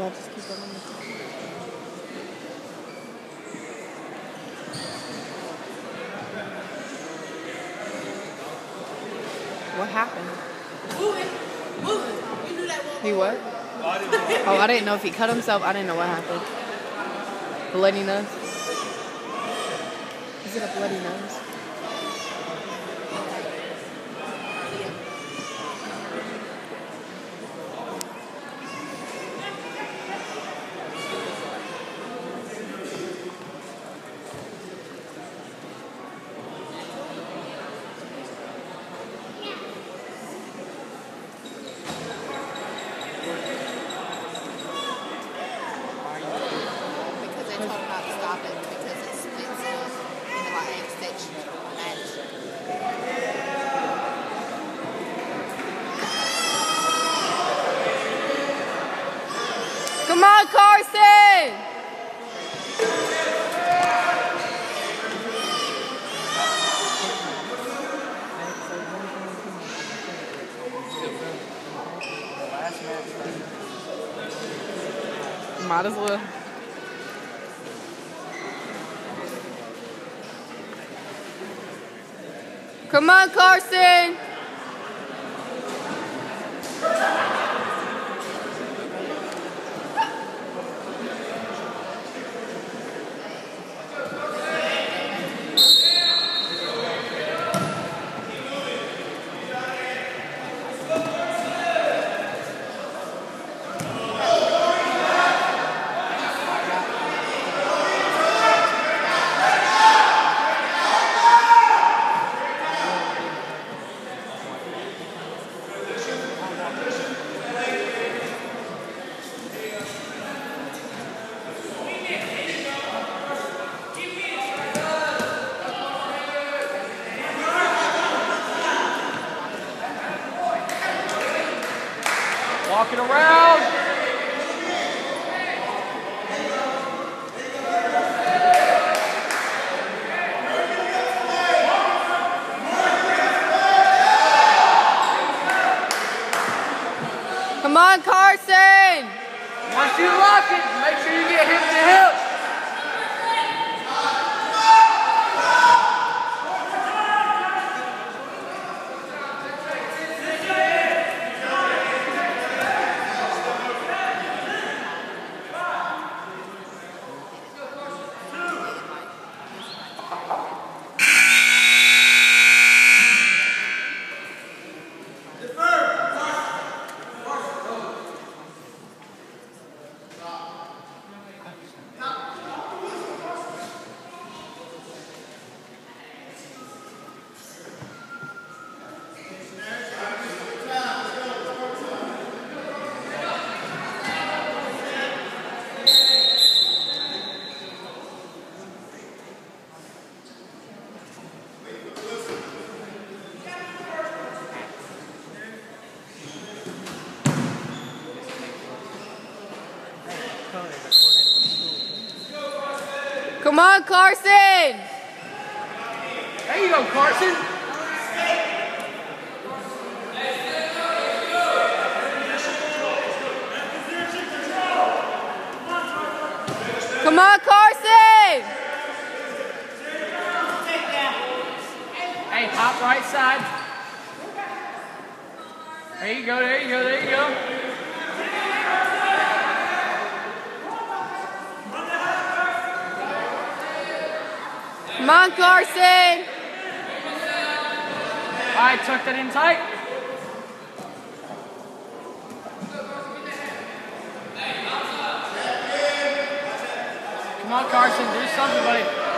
Well, just keep on What happened? He what? Oh, I didn't know if he cut himself. I didn't know what happened. Bloody nose. Is it a bloody nose? Come on, Carson! Might as well. Come on, Carson! Walking around. Come on, Carson! Once you lock it, make sure you get hip to hip. Come on, Carson! There you go, Carson. Come on, Carson! Hey, hop right side. There you go, there you go, there you go. Come on, Carson. I tucked it in tight. Come on, Carson. Do something, buddy.